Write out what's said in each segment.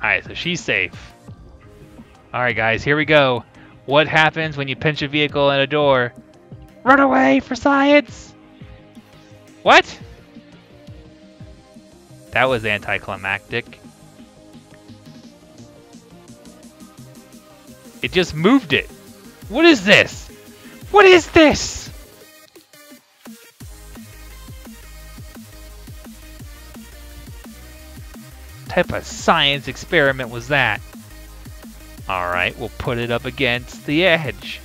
Alright, so she's safe. Alright guys, here we go. What happens when you pinch a vehicle and a door? Run away for science! What? That was anticlimactic. It just moved it. What is this? What is this? Type of science experiment was that? Alright, we'll put it up against the edge.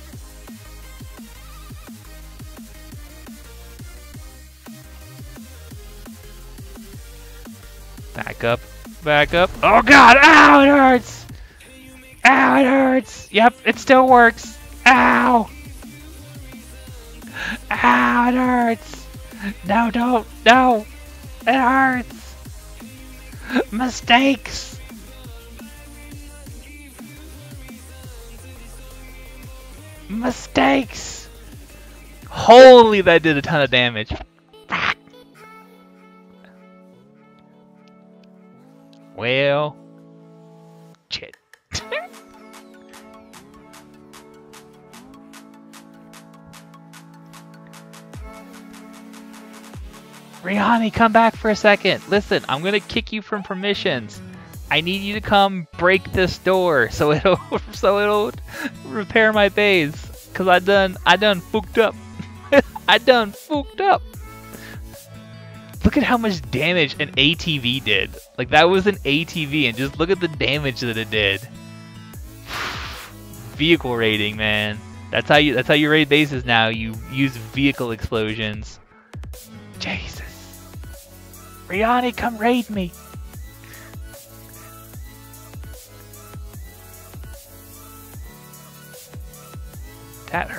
Back up, back up. Oh god, ow, it hurts! Ow, it hurts! Yep, it still works. Ow! Ow, it hurts! No, don't, no! It hurts! Mistakes! Mistakes! Holy, that did a ton of damage. Well, shit. Rihanna, come back for a second. Listen, I'm gonna kick you from permissions. I need you to come break this door so it'll so it'll repair my base. Cause I done I done fooked up. I done fucked up. Look at how much damage an ATV did. Like that was an ATV and just look at the damage that it did. Vehicle rating, man. That's how you that's how you raid bases now. You use vehicle explosions. Jesus. Rihanna, come raid me. That hurt.